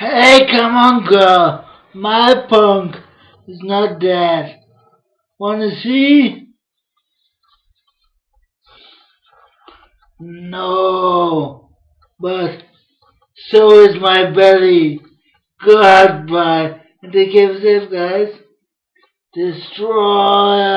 Hey, come on, girl. My punk is not dead. Wanna see? No, but so is my belly. Goodbye. And take care safe guys. Destroy.